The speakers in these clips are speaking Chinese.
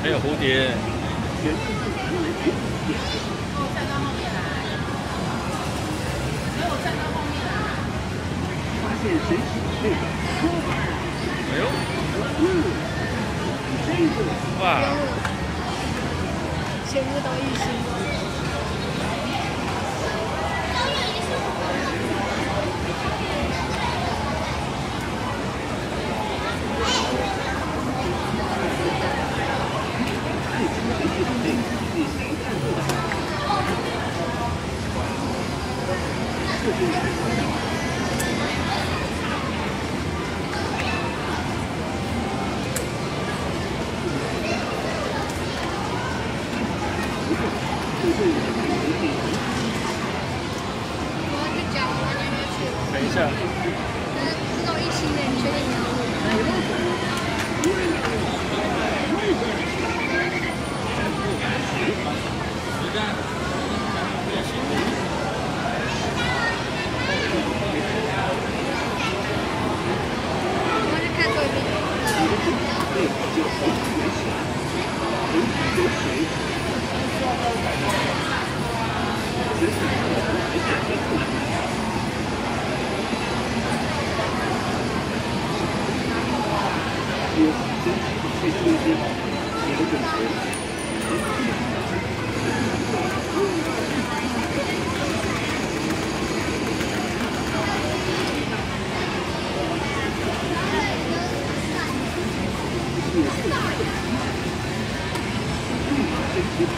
还有蝴蝶。没有站到后面来。发现神奇的那。哎呦。嗯。这个。哇。全部都一心。等一下。灭火救火不危险，能提多水。这是我们的白色衣服。请，请，请，请你好，你的。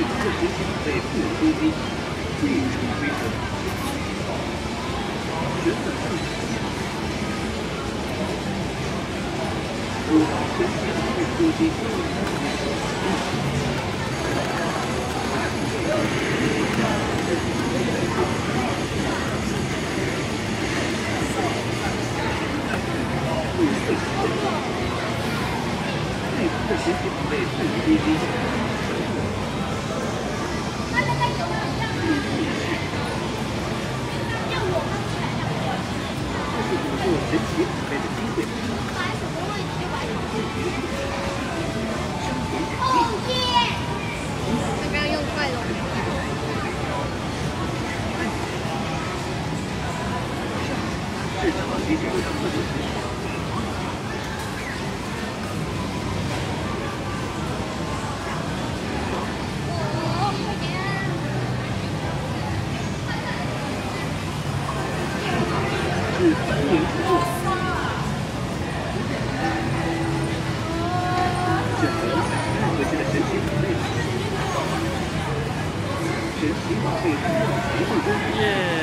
这神奇宝贝不攻击，对于种规则是超级暴力。旋转速度前期的护盾攻击都能提升到500。那这个英雄的护盾攻击来说，它不错的护盾攻击。但是，攻击。选择任何新的神奇宝贝。神奇宝贝，耶！